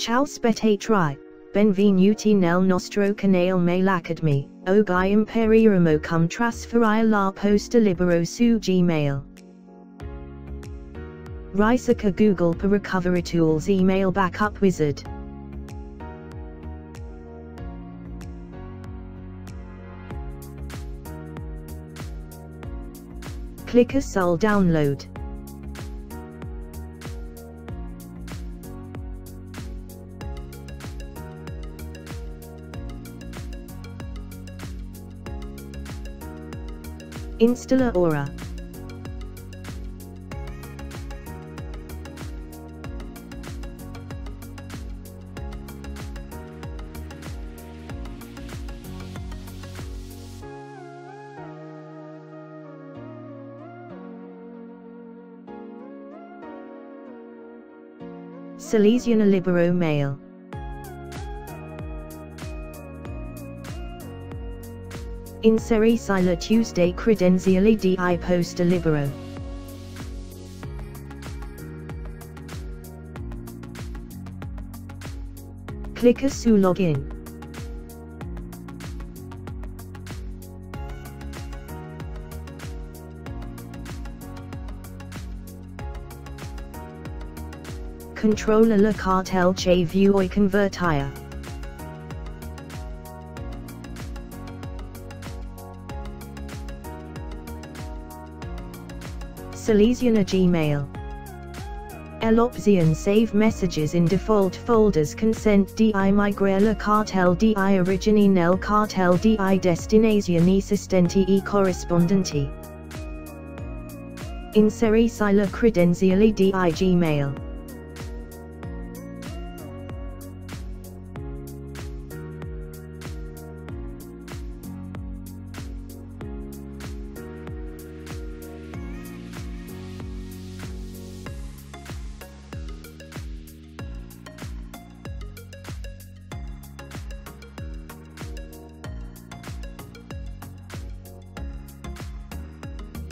Ciao spete tri. Benvenuti nel nostro canale mail academy. Oggi imperiremo come trasferire la posta libero su Gmail. Risica Google per Recovery Tools Email Backup Wizard. Click sul download. Installa ora. Silesiana Libero Mail. Inseri Sila Tuesday Credenziali di Posta Libero. Clicca su Login. Controlla la cartel che vuoi convertire. Silesiana Gmail. Elopzian save messages in default folders consent di migrare cartel di origini nel cartel di destinazione esistenti e corrispondenti. Inserisci la credenziali di Gmail.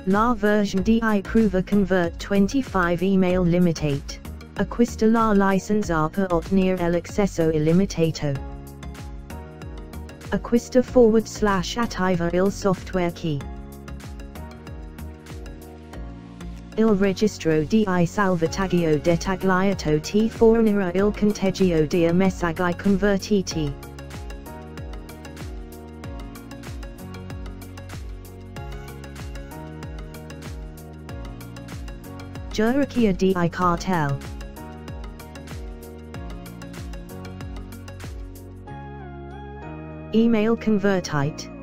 La version di prova convert 25 email limitate. Acquista la licenza per ottenere l'accesso illimitato. Acquista forward slash attiva il software key. Il registro di salvataggio dettagliato ti fornirà il conteggio di messaggi convertiti. Gerarchia di cartel. Email convertite.